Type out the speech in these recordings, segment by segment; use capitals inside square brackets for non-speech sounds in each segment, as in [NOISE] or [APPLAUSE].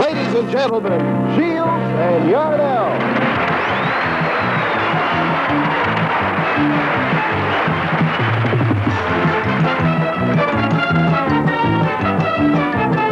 Ladies and gentlemen, Shields and Yarnell. to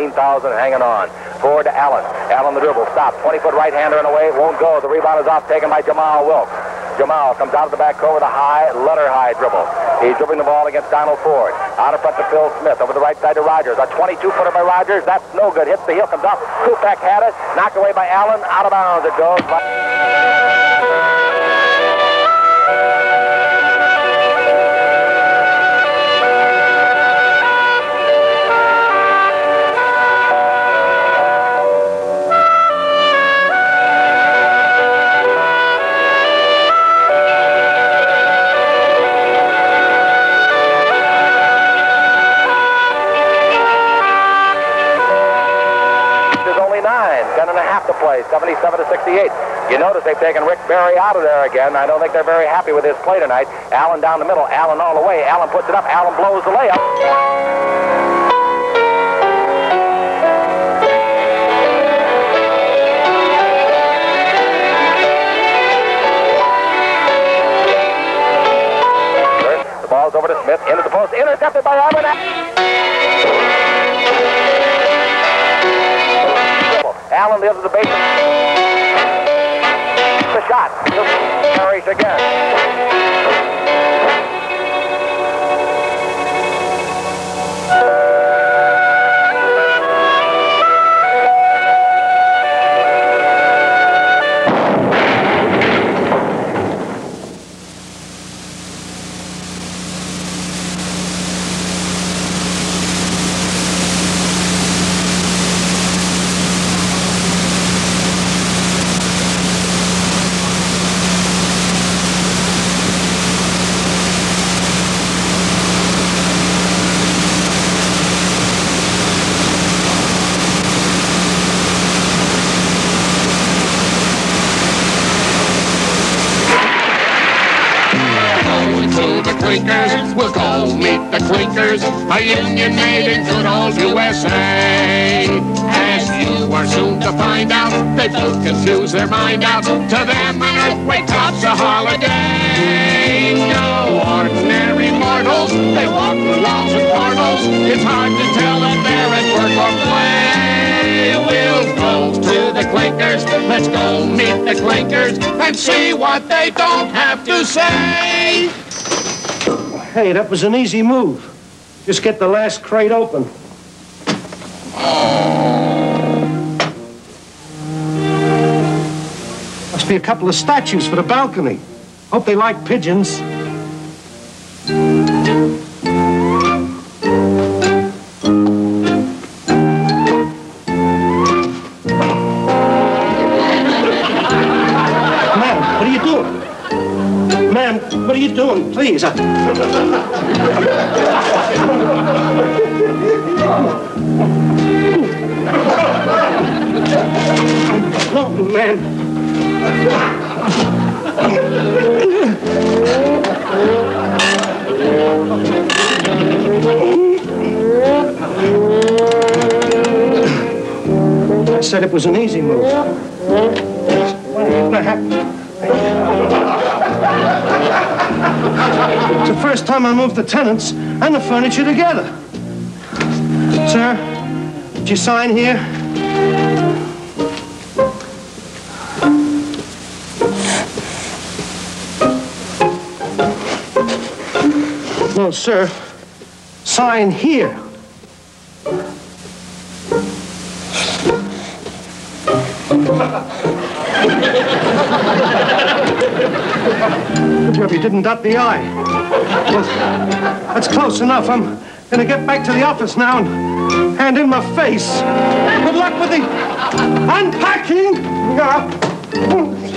17,000 hanging on. Forward to Allen. Allen the dribble. Stop. 20-foot right-hander in the way. It won't go. The rebound is off, taken by Jamal Wilkes. Jamal comes out of the back court with a high, letter high dribble. He's dribbling the ball against Donald Ford. Out in front to Phil Smith. Over the right side to Rogers. A 22-footer by Rogers. That's no good. Hits the heel, comes off. Kupak had it. Knocked away by Allen. Out of bounds it goes. play, 77 to 68. You notice they've taken Rick Barry out of there again. I don't think they're very happy with his play tonight. Allen down the middle, Allen all the way. Allen puts it up. Allen blows the layup. Allen into the base. The shot. Parish again. Clinkers, a union made in good old USA. As you are soon to find out, they both confuse their mind out. To them, an earthquake top's a holiday. No ordinary mortals, they walk through walls and portals. It's hard to tell if they're at work or play. We'll go to the clinkers, let's go meet the clinkers and see what they don't have to say. Hey, that was an easy move. Just get the last crate open. Must be a couple of statues for the balcony. Hope they like pigeons. Ma'am, what are you doing? Ma'am, what are you doing? Please. I... No, man. I said it was an easy move. What happened? It's the first time I moved the tenants and the furniture together. Sir, did you sign here? No, sir. Sign here. [LAUGHS] Good job you didn't dot the I. Well, that's close enough. I'm gonna get back to the office now and hand in my face. Good luck with the unpacking. Yeah.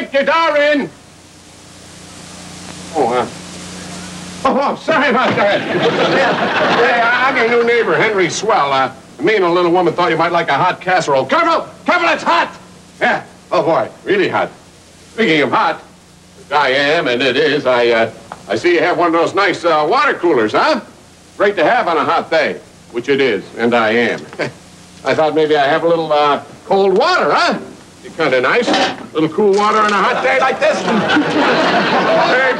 Kicked your door in. Oh, uh, oh, sorry about that. yeah, I'm your new neighbor, Henry Swell. Uh, me and a little woman thought you might like a hot casserole. Careful! Careful, it's hot! Yeah. Oh, boy, really hot. Speaking of hot, I am, and it is. I, uh, I see you have one of those nice uh, water coolers, huh? Great to have on a hot day, which it is, and I am. [LAUGHS] I thought maybe I have a little uh, cold water, huh? Kind of nice. A little cool water on a hot day like this. Hey,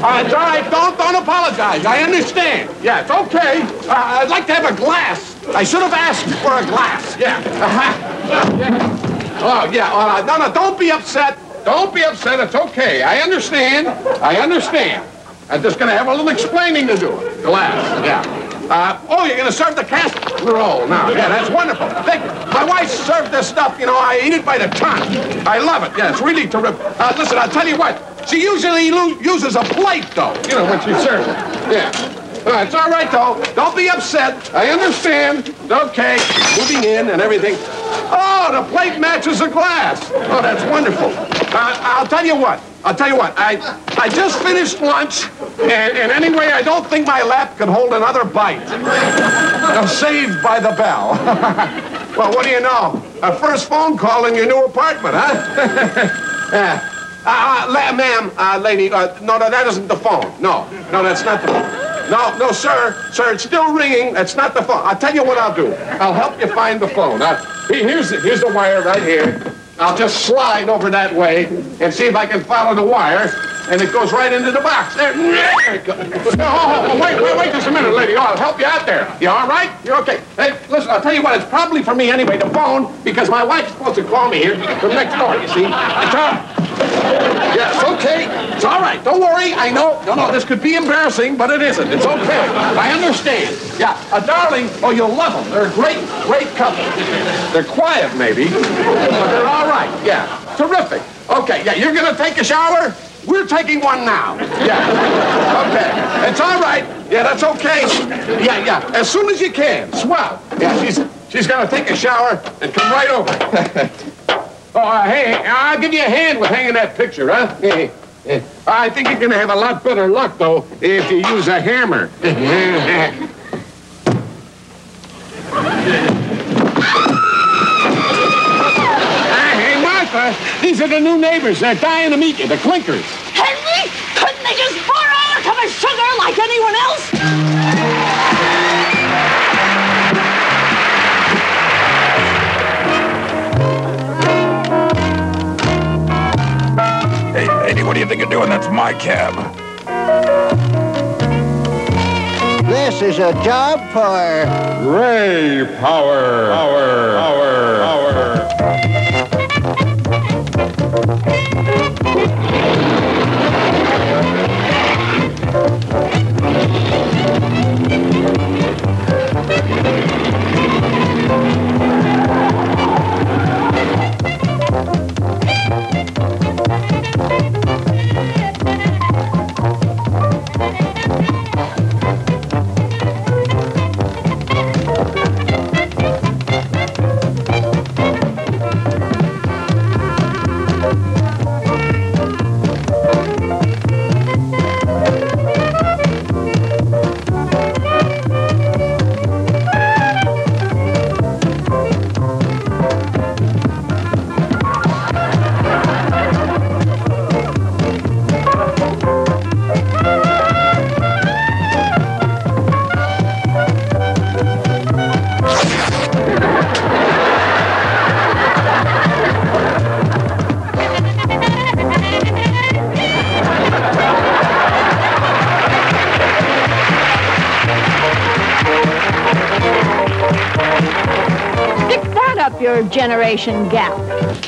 uh, it's all right. Don't don't apologize. I understand. Yeah, it's okay. Uh, I'd like to have a glass. I should have asked for a glass. Yeah. Uh-huh. yeah. Oh yeah. Right. No, no. Don't be upset. Don't be upset. It's okay. I understand. I understand. I'm just going to have a little explaining to do. Glass. Yeah. Uh, oh, you're going to serve the casserole now. Yeah, that's wonderful. Thank you. My wife served this stuff, you know, I eat it by the ton. I love it. Yeah, it's really terrific. Uh, listen, I'll tell you what. She usually uses a plate, though, you know, when she serves it. Yeah. All right, it's all right, though. Don't be upset. I understand. Okay. Moving in and everything. Oh, the plate matches the glass. Oh, that's wonderful. Uh, I'll tell you what. I'll tell you what. I I just finished lunch, and, and anyway, I don't think my lap could hold another bite. I'm saved by the bell. [LAUGHS] well, what do you know? A first phone call in your new apartment, huh? [LAUGHS] yeah. Uh, uh, ma'am, uh, lady, uh, no, no, that isn't the phone. No, no, that's not the phone. No, no, sir, sir, it's still ringing. That's not the phone. I'll tell you what I'll do. I'll help you find the phone. Here's, the, here's the wire right here. I'll just slide over that way and see if I can follow the wire, and it goes right into the box. There, it goes. Oh, oh, oh, oh, wait, wait, wait just a minute, lady. Oh, I'll help you out there. You all right? You're okay. Hey, listen, I'll tell you what, it's probably for me anyway, the phone, because my wife's supposed to call me here from next door, you see. It's all, yeah, it's okay. It's all right. right. Don't worry. I know. No, no, this could be embarrassing, but it isn't. It's okay. I understand. Yeah. a darling, oh, you'll love them. They're a great, great couple. They're quiet, maybe, but they're all right. Yeah. Terrific. Okay, yeah, you're going to take a shower? We're taking one now. Yeah. Okay. It's all right. Yeah, that's okay. Yeah, yeah. As soon as you can. Swell. Yeah, she's she's gonna take a shower and come right over. [LAUGHS] oh, uh, hey, I'll give you a hand with hanging that picture, huh? [LAUGHS] Hey, hey. I think you're gonna have a lot better luck though if you use a hammer. [LAUGHS] hey, these are the new neighbors. They're dying to meet you, the Clinkers. Henry, couldn't they just borrow out a cup of sugar like anyone else? Hey, lady, what do you think you're doing? That's my cab. This is a job for Ray Power. Power. Power. Power. Power. Thank you. Your generation gap.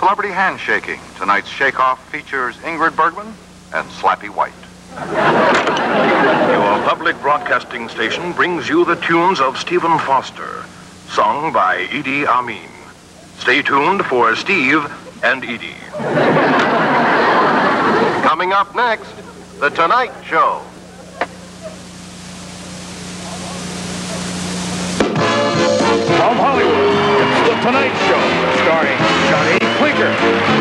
Celebrity Handshaking. Tonight's Shake-Off features Ingrid Bergman and Slappy White. Your public broadcasting station brings you the tunes of Stephen Foster, sung by Edie Amin. Stay tuned for Steve and Edie. Coming up next, The Tonight Show. From Hollywood, it's The Tonight Show, starring Johnny Clinker.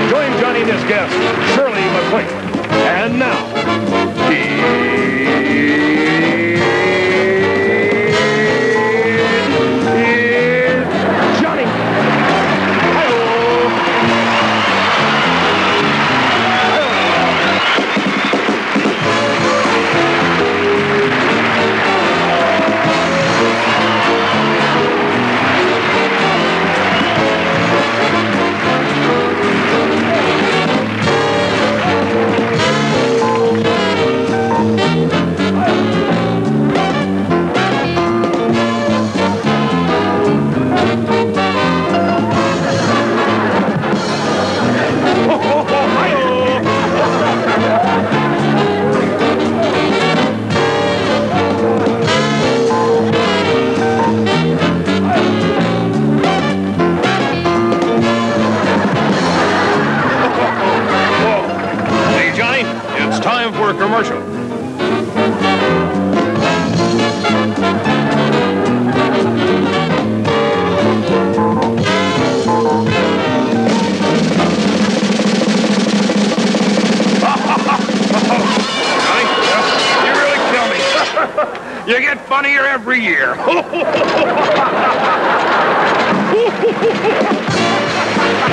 Join Johnny and his guest, Shirley MacLaine. And now, here commercial. Johnny, you really kill me. you get funnier every year. [LAUGHS]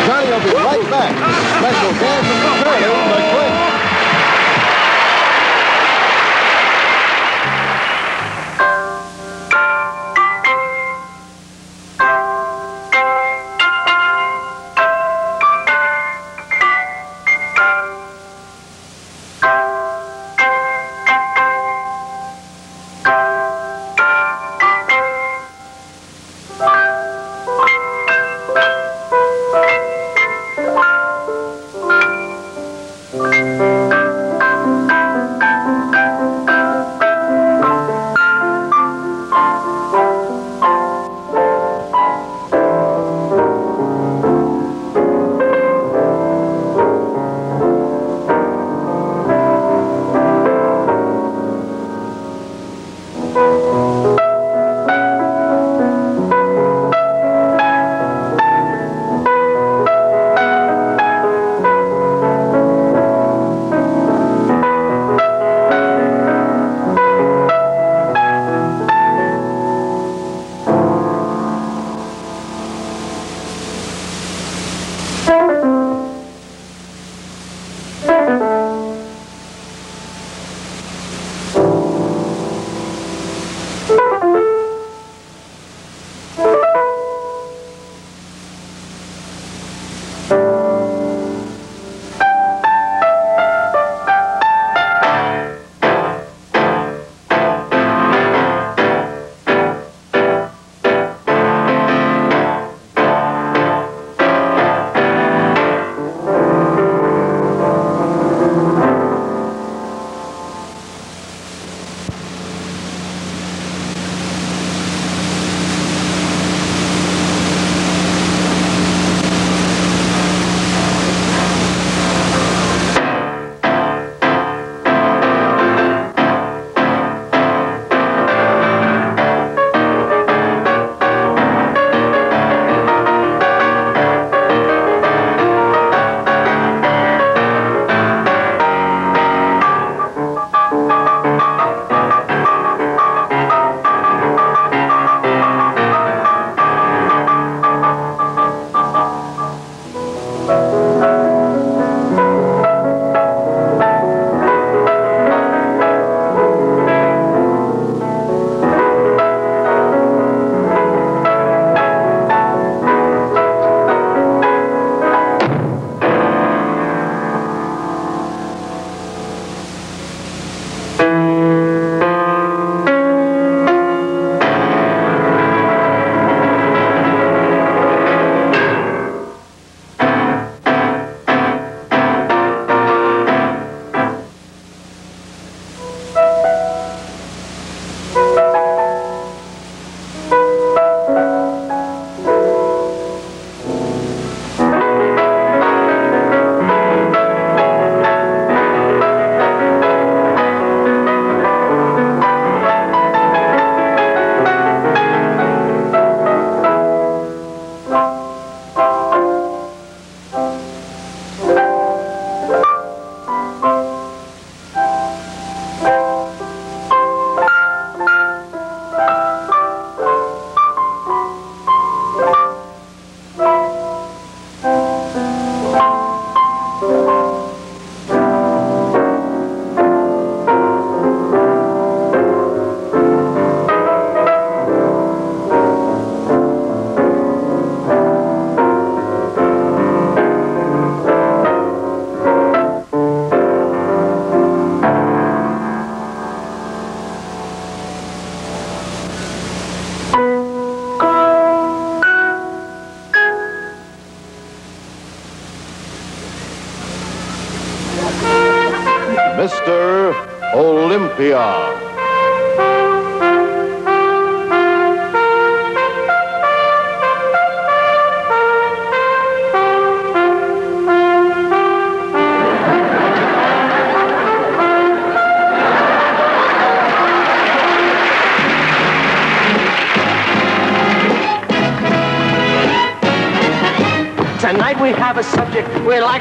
Johnny will be right back. Special dance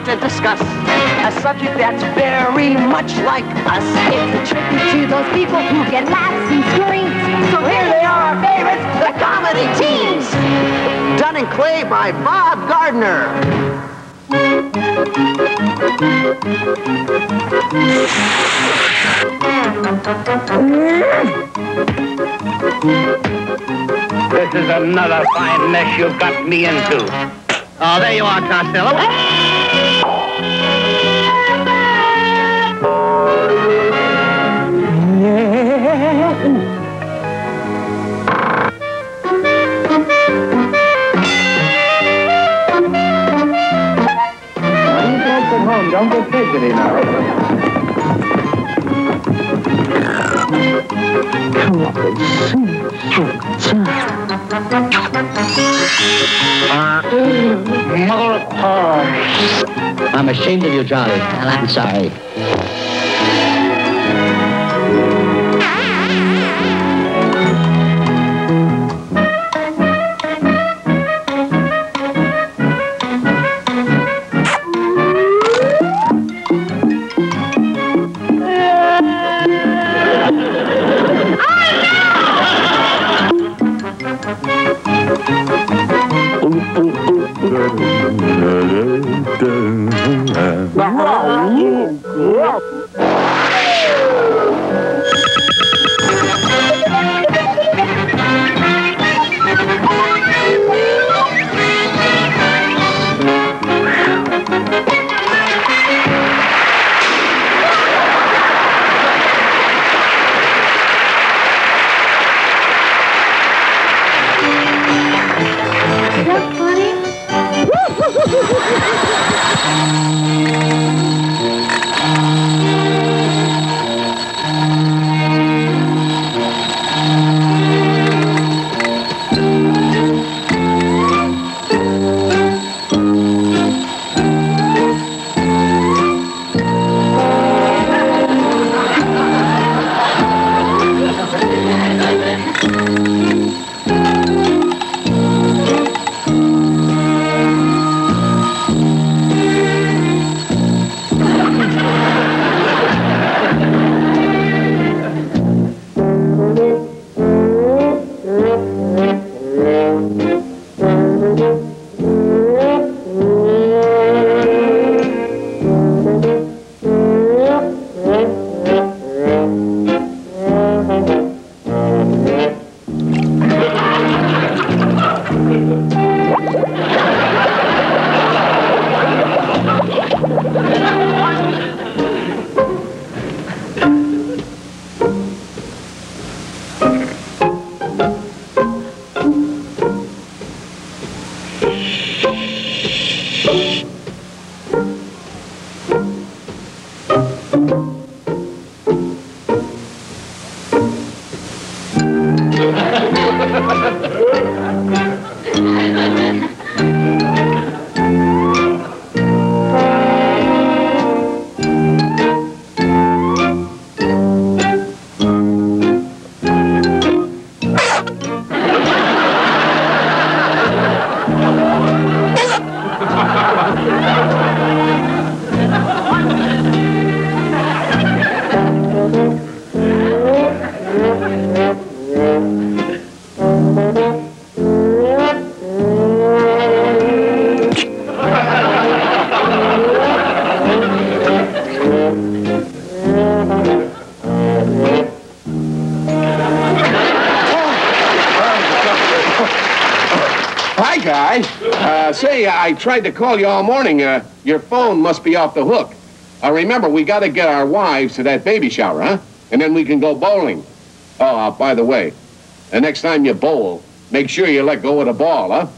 to discuss. A subject that's very much like us. It's a tribute to those people who get laughs and screams. So here they are, our favorites, the comedy teens. Done in clay by Bob Gardner. This is another fine mess you've got me into. Oh, there you are, Costello. Home, don't get fidgety now. I'm ashamed of you, Charlie. And I'm sorry. tried to call you all morning. Uh, your phone must be off the hook. Uh, remember, we got to get our wives to that baby shower, huh? And then we can go bowling. Oh, uh, by the way, the next time you bowl, make sure you let go of the ball, huh? [LAUGHS]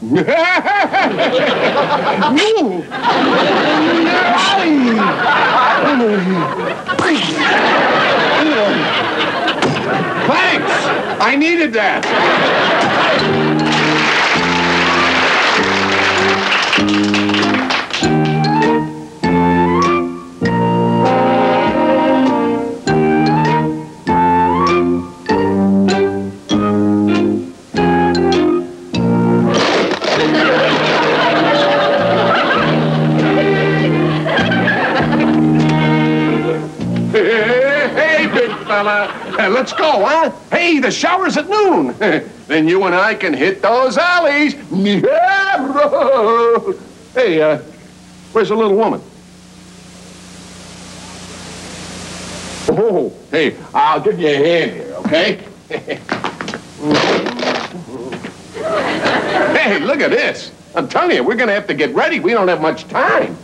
Thanks! I needed that. Let's go, huh? Hey, the shower's at noon. [LAUGHS] then you and I can hit those alleys. [LAUGHS] hey, uh, where's the little woman? Oh, hey, I'll give you a hand here, okay? [LAUGHS] hey, look at this. I'm telling you, we're gonna have to get ready. We don't have much time.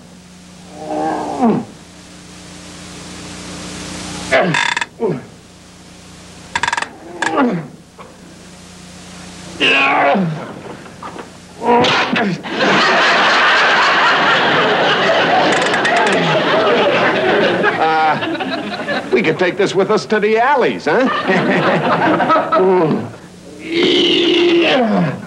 [CLEARS THROAT] Uh, we could take this with us to the alleys, huh? [LAUGHS] Yeah.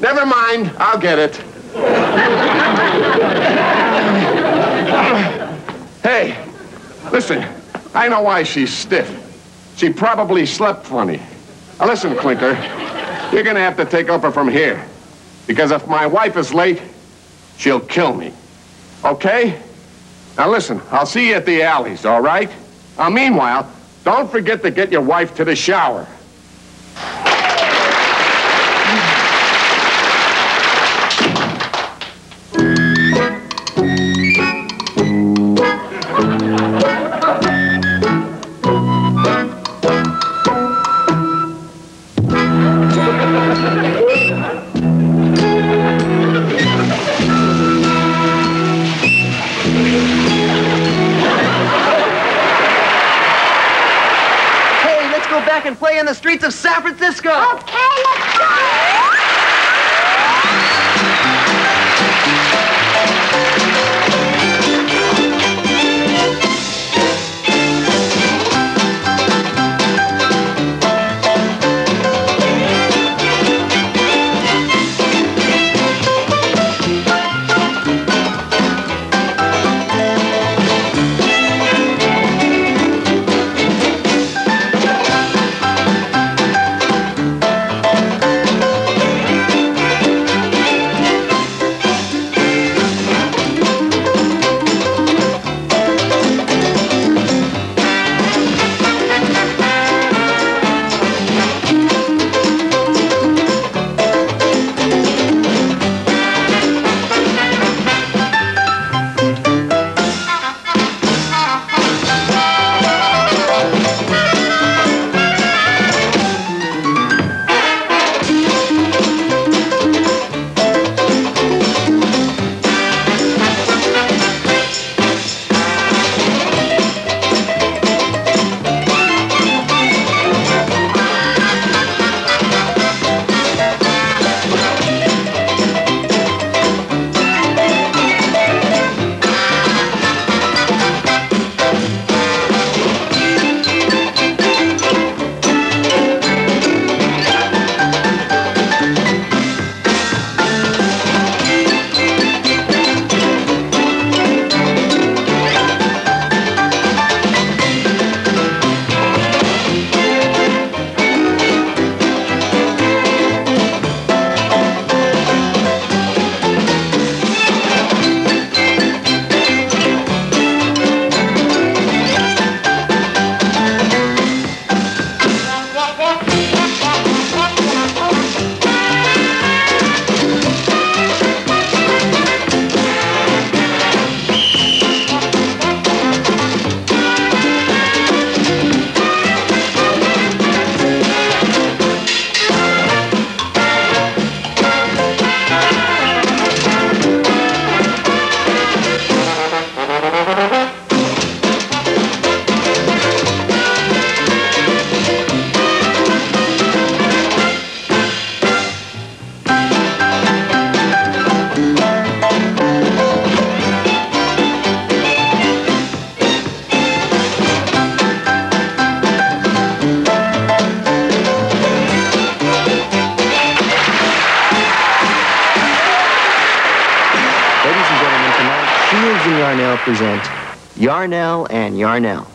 Never mind, I'll get it. hey, listen, I know why she's stiff. She probably slept funny. Now listen, Clinker, you're gonna have to take over from here. Because if my wife is late, she'll kill me. Okay? Now listen, I'll see you at the alleys, all right? Now meanwhile, don't forget to get your wife to the shower. Shields and Yarnell present Yarnell and Yarnell.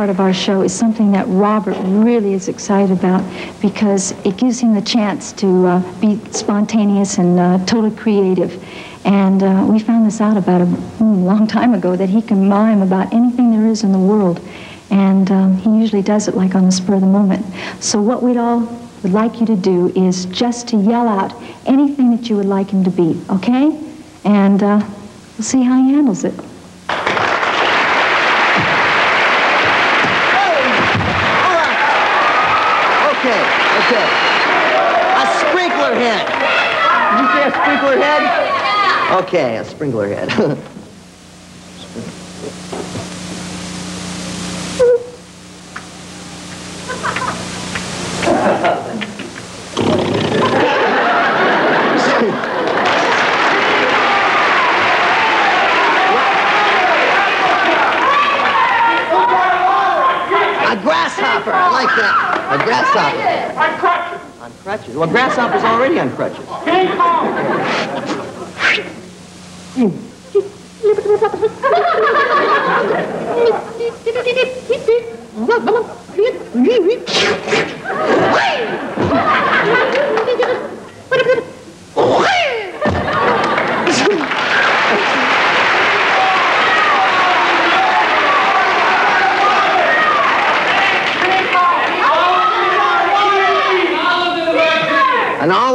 Part of our show is something that Robert really is excited about because it gives him the chance to uh, be spontaneous and uh, totally creative. And uh, we found this out about a mm, long time ago that he can mime about anything there is in the world. And um, he usually does it like on the spur of the moment. So what we'd all would like you to do is just to yell out anything that you would like him to be, okay? And uh, we'll see how he handles it. Okay, okay. A sprinkler head. Did you say a sprinkler head? Okay, a sprinkler head. [LAUGHS] A grasshopper, I like that. A grasshopper. On crutches. On crutches. Well, grasshopper's already on crutches. King Kong. An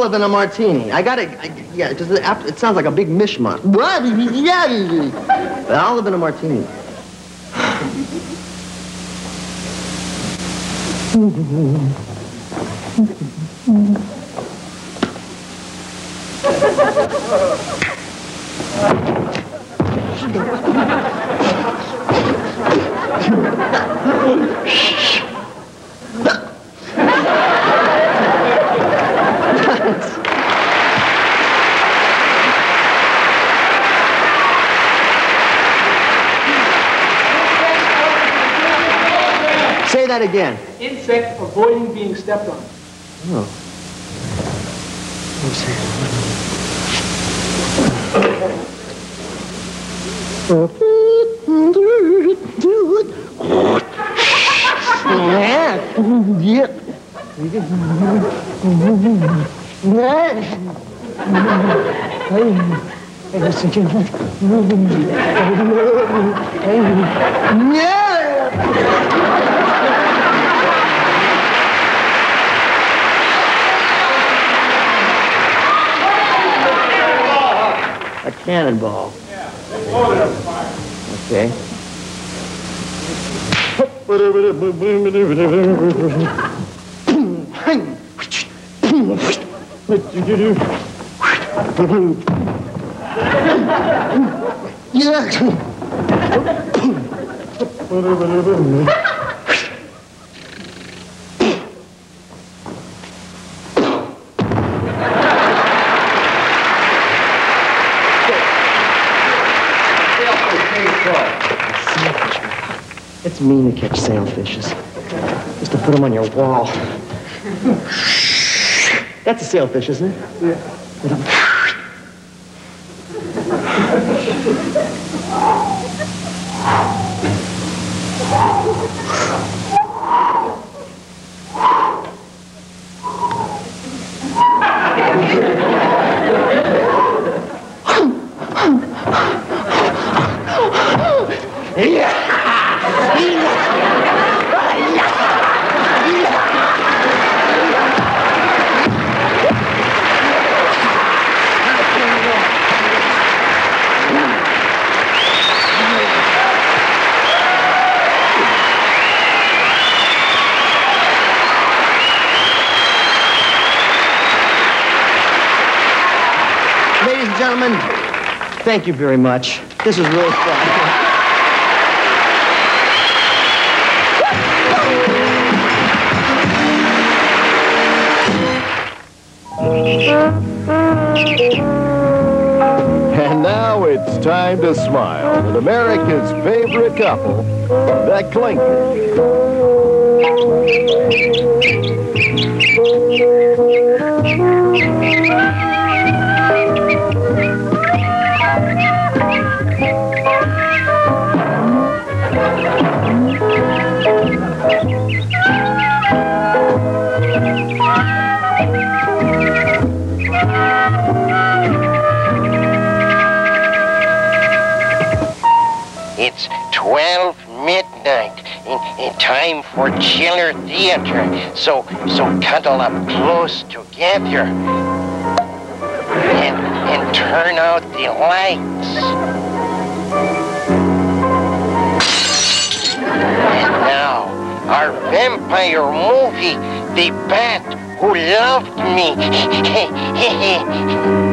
olive and a martini. I got it. Yeah, because it, it sounds like a big mishmash. What? [LAUGHS] Yeah. An olive and a martini. [LAUGHS] that again. Insect avoiding being stepped on. Oh. A cannonball. Okay. It's [LAUGHS] mean to catch sailfishes. Just to put them on your wall. [LAUGHS] That's a sailfish, isn't it? Yeah. Ladies and gentlemen, thank you very much. This is really fun. And now it's time to smile with America's favorite couple, the Clinkers. 12 midnight in, in time for chiller theater. So so cuddle up close together and and turn out the lights. And now our vampire movie, The Bat Who Loved Me. [LAUGHS]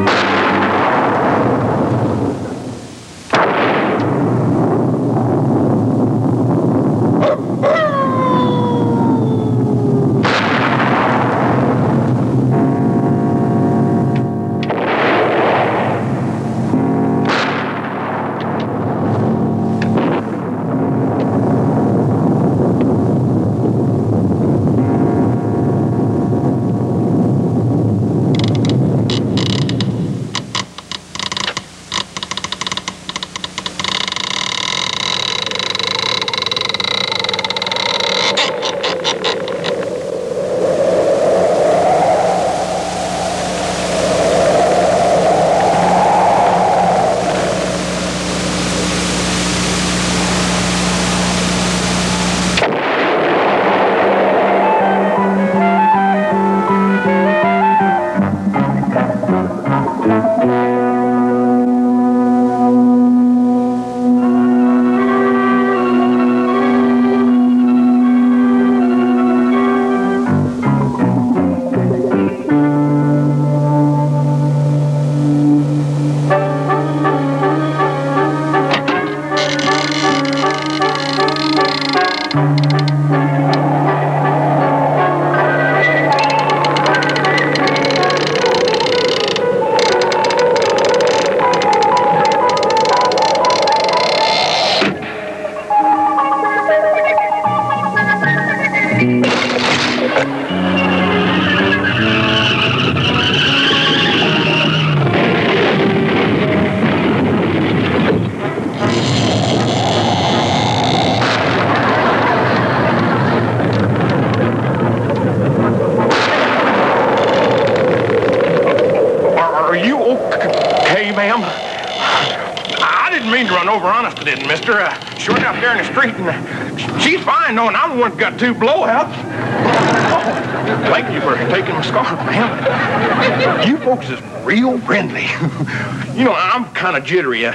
Uh,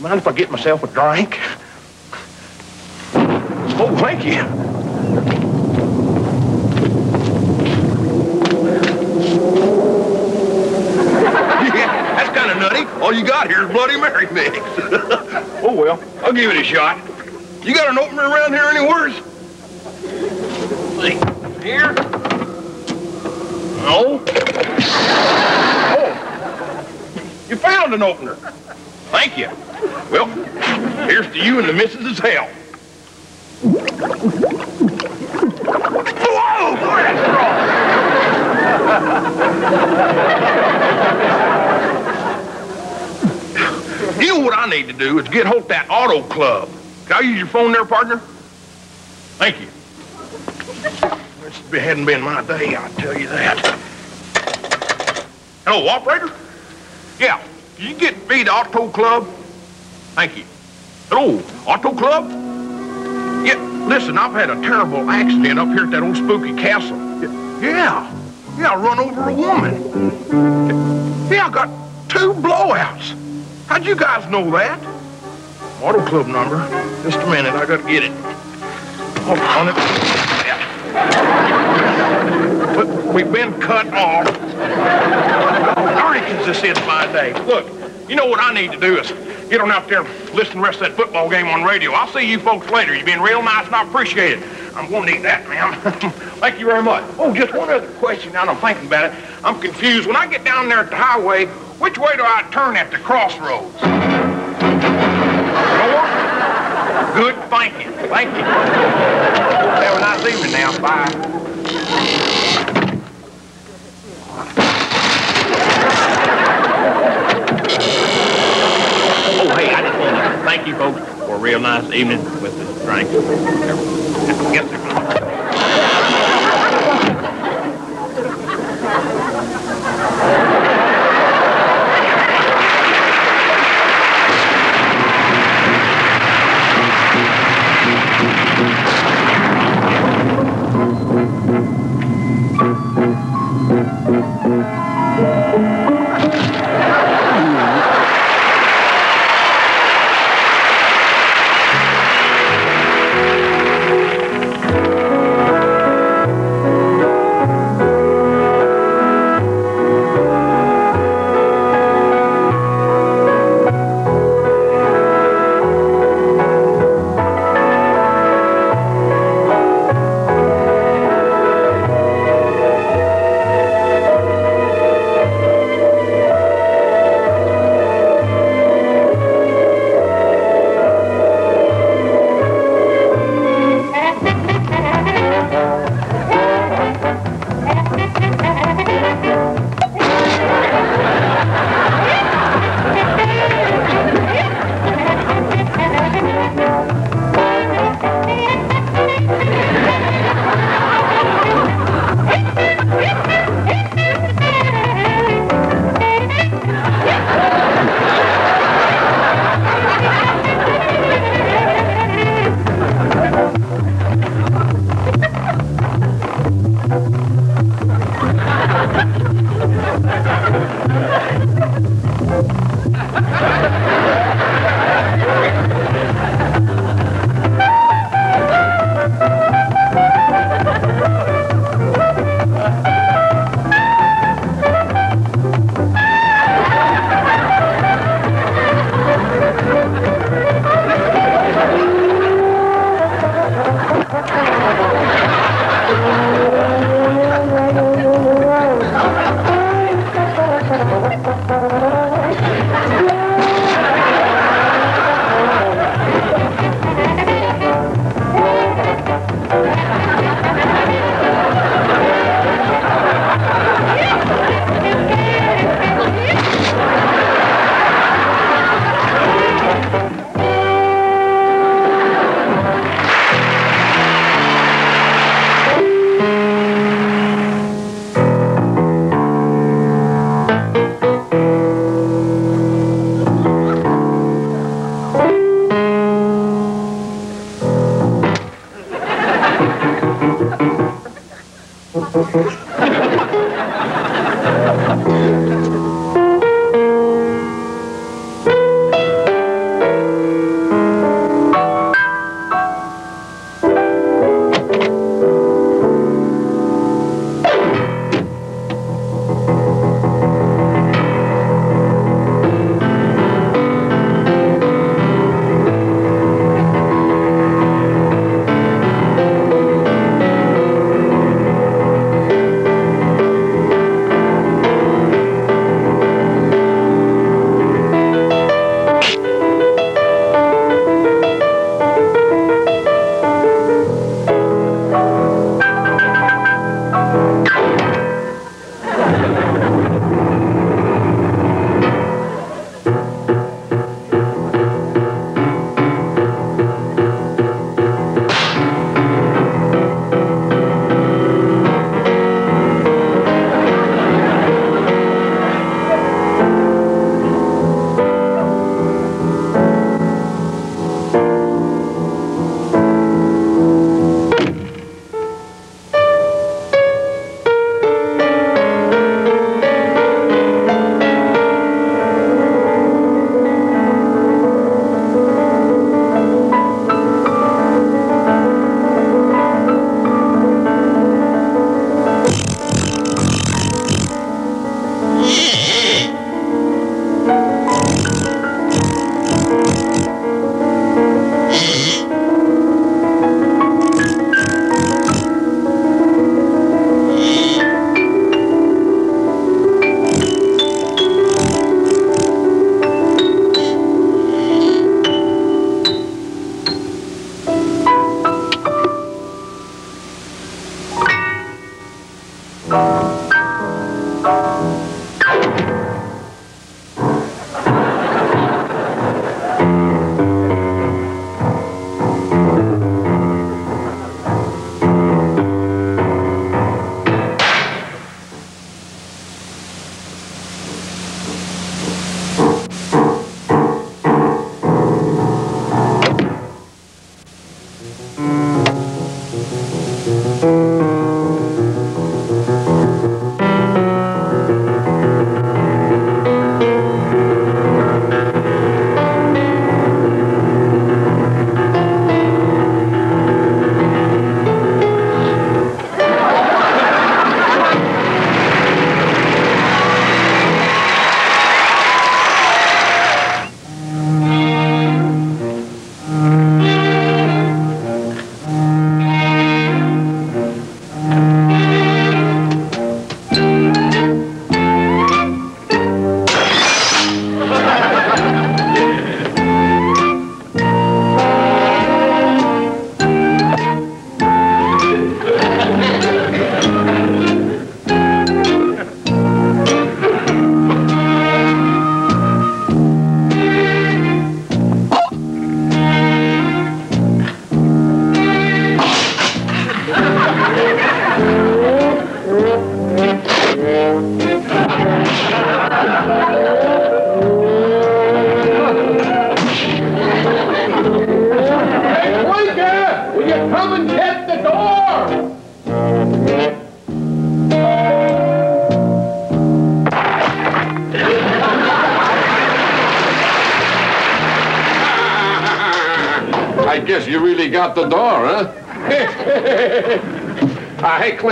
mind if I get myself a drink? Oh, thank you. [LAUGHS] That's kind of nutty. All you got here is Bloody Mary mix. [LAUGHS] oh, well, I'll give it a shot. You got an opener around here anywhere? See, here. No. Oh, you found an opener. Thank you. Well, here's to you and the hell. Boy, that's strong. You know what I need to do is get hold of that auto club. Can I use your phone there, partner? Thank you. This hadn't been my day, I'll tell you that. Hello, operator? Yeah, can you get me the auto club? Thank you. Hello, auto club? Yeah, listen, I've had a terrible accident up here at that old spooky castle. Yeah, yeah, I run over a woman. Yeah, I got two blowouts. How'd you guys know that? Auto club number. Just a minute, I gotta get it. Hold on it. But we've been cut off. Darn it, this is my day. Look, you know what I need to do is get on out there and listen to the rest of that football game on radio. I'll see you folks later. You've been real nice and I appreciate it. I'm going to need that, ma'am. [LAUGHS] Thank you very much. Oh, just one other question now I'm thinking about it. I'm confused. When I get down there at the highway, which way do I turn at the crossroads? Good thinking. Thank you. Have a nice evening now. Bye. Hey, I just want to thank you folks for a real nice evening with the drinks. Yes, sir.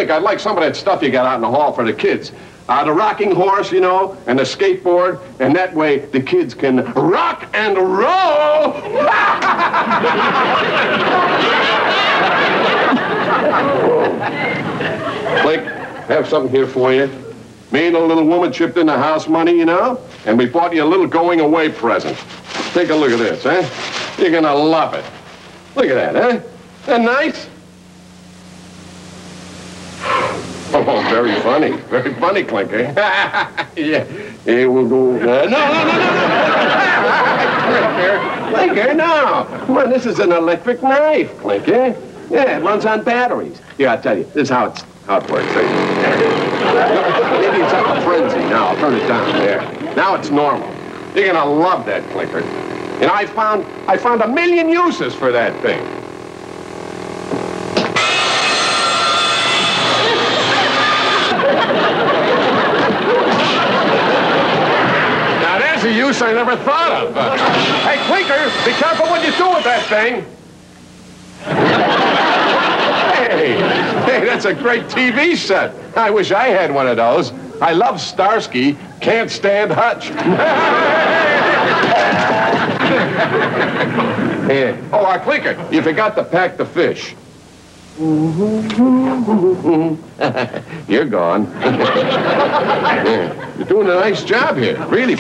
Clink, I'd like some of that stuff you got out in the hall for the kids. Uh, the rocking horse, you know, and the skateboard, and that way the kids can rock and roll. [LAUGHS] Clink, have something here for you. Me and the little woman chipped in the house money, you know, and we bought you a little going away present. Take a look at this, eh? You're gonna love it. Look at that, eh? That nice? Oh, very funny. Very funny, Clinker. yeah. Here we'll go. Uh, no, no, no, no, no. Clinker, no. Come on, this is an electric knife, Clinker. Yeah, it runs on batteries. Here, I'll tell you. This is how it's how it works. Maybe it's up a frenzy. Now, I'll turn it down. There. Now it's normal. You're gonna love that Clinker. And I found I found a million uses for that thing. I never thought of. [LAUGHS] Hey, Clinker, be careful what you do with that thing. hey, hey, that's a great TV set. I wish I had one of those. I love Starsky, can't stand Hutch. [LAUGHS] yeah. Oh, uh, Clinker, you forgot to pack the fish. [LAUGHS] You're gone. You're doing a nice job here. Really.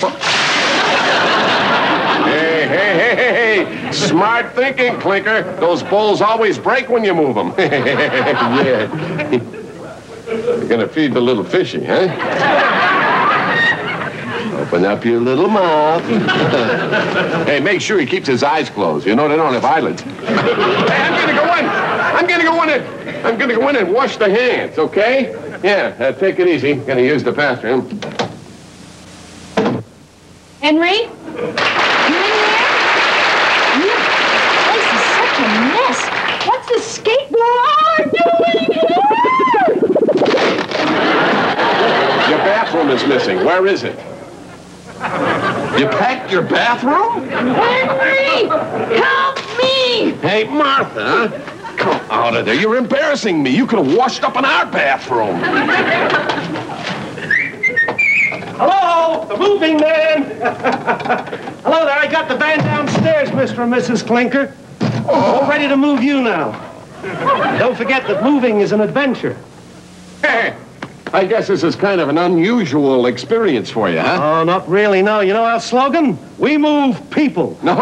Hey, hey, hey, hey. Smart thinking, Clinker. Those bowls always break when you move them. [LAUGHS] yeah. You're gonna feed the little fishy, huh? Open up your little mouth. [LAUGHS] hey, make sure he keeps his eyes closed. You know they don't have eyelids. hey, I'm gonna go in. I'm gonna go in and I'm gonna go in and wash the hands, okay? Yeah, uh, take it easy. Gonna use the bathroom. Henry? You in there? You, this is such a mess. What's the skateboard doing here? Your bathroom is missing. Where is it? You packed your bathroom? Henry! Help me! Hey, Martha, come out of there. You're embarrassing me. You could have washed up in our bathroom. Hello, the moving man. [LAUGHS] Hello there. I got the van downstairs, Mr. and Mrs. Clinker. All oh? ready to move you now. Don't forget that moving is an adventure. I guess this is kind of an unusual experience for you, huh? Oh, not really, no. You know our slogan? We move people. [LAUGHS] No,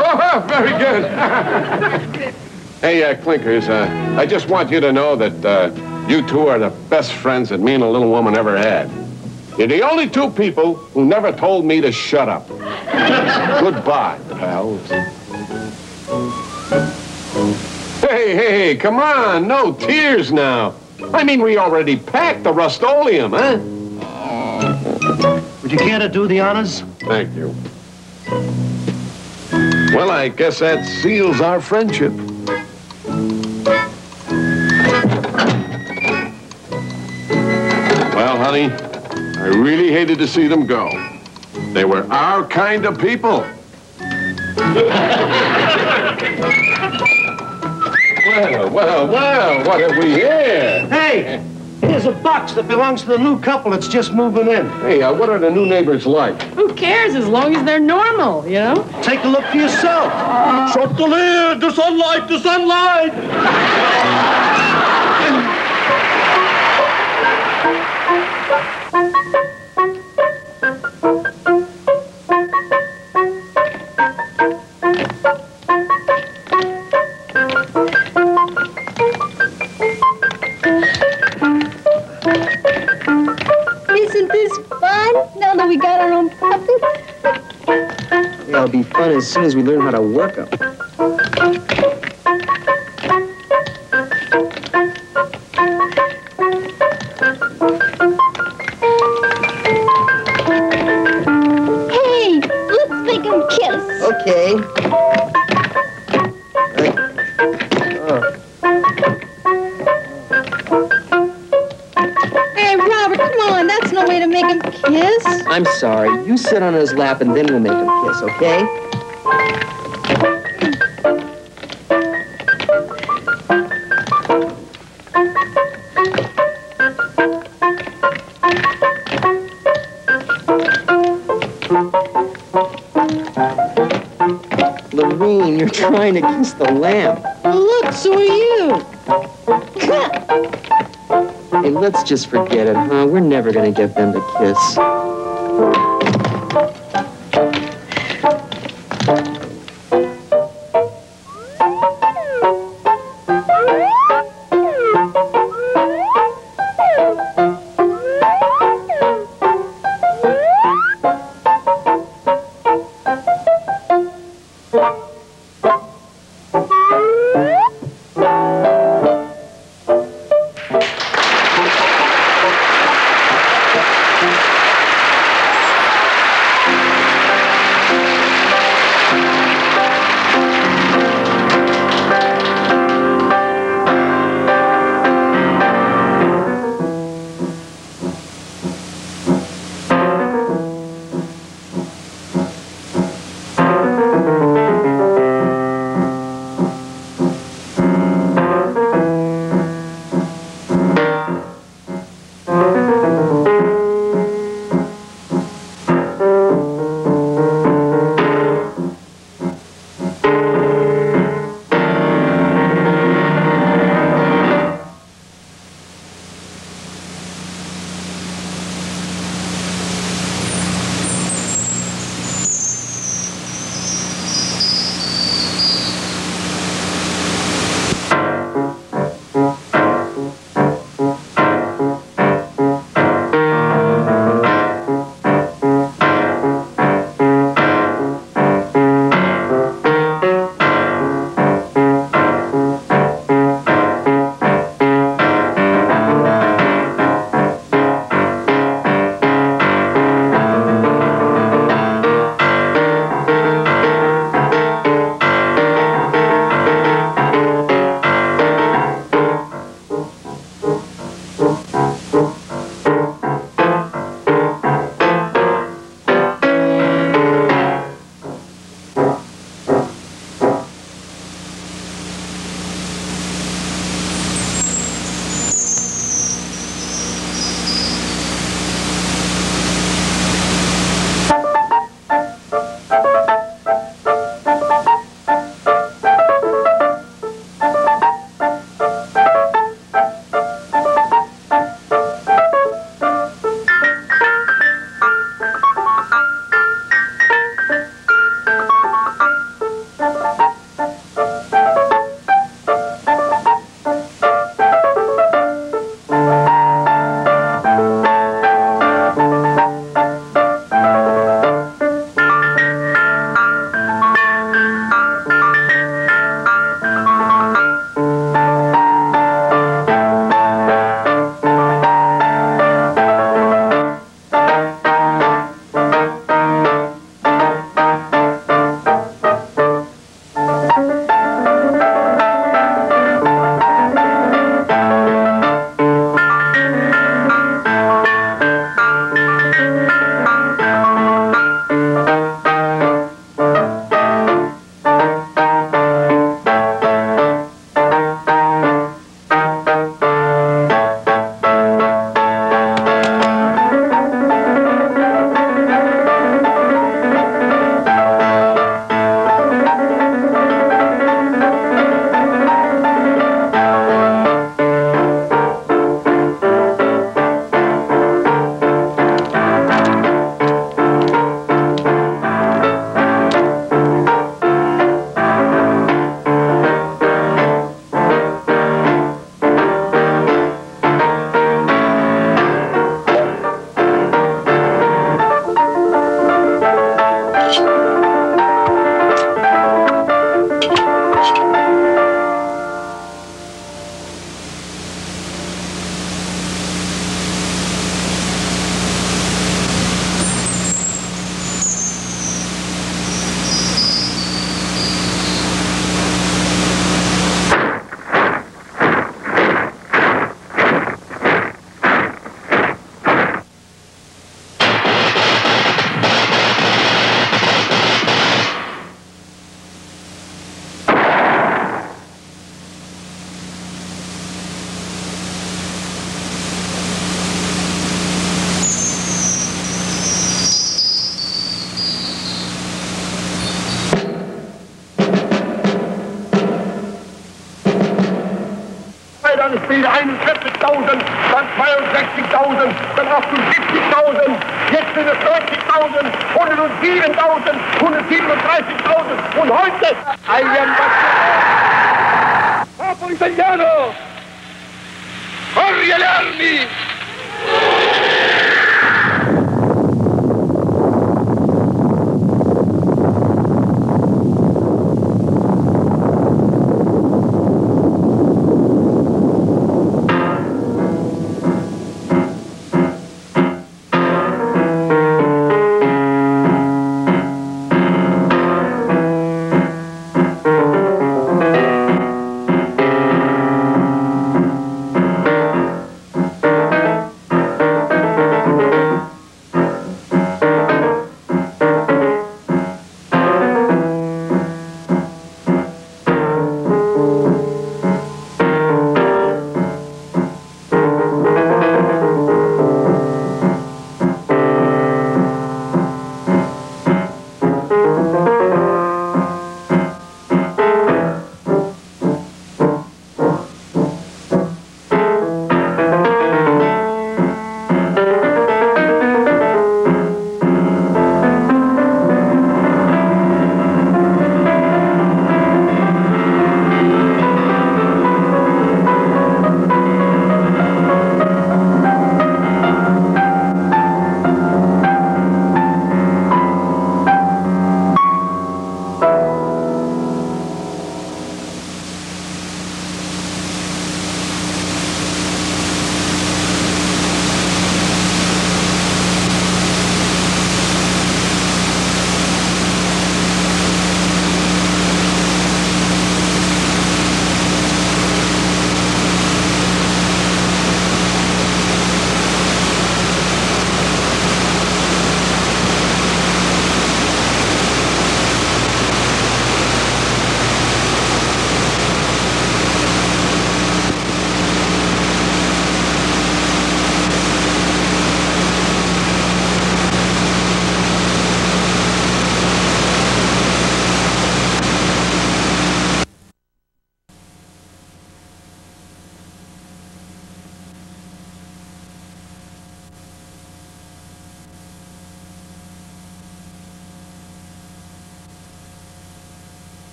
very good. [LAUGHS] hey, uh, Clinkers, uh, I just want you to know that uh, you two are the best friends that me and the little woman ever had. You're the only two people who never told me to shut up. [LAUGHS] Goodbye, pals. Hey, hey, hey, come on. No tears now. I mean, we already packed the Rust-Oleum, huh? Would you care to do the honors? Thank you. Well, I guess that seals our friendship. Well, honey, I really hated to see them go. They were our kind of people. [LAUGHS] well, well, well, what have we here? Hey, here's a box that belongs to the new couple that's just moving in. Hey, uh, what are the new neighbors like? Who cares as long as they're normal, you know? Take a look for yourself. Shut the lid. The sunlight. The sunlight. Isn't [LAUGHS] It'll fun as soon as we learn how to work them. Hey, let's make them kiss. Okay. Hey, Robert, come on. That's no way to make them kiss. I'm sorry. You sit on his lap and then we'll make him kiss, okay? Lorene, you're trying to kiss the lamp. Look, so are you. Hey, let's just forget it, huh? We're never gonna get them to kiss.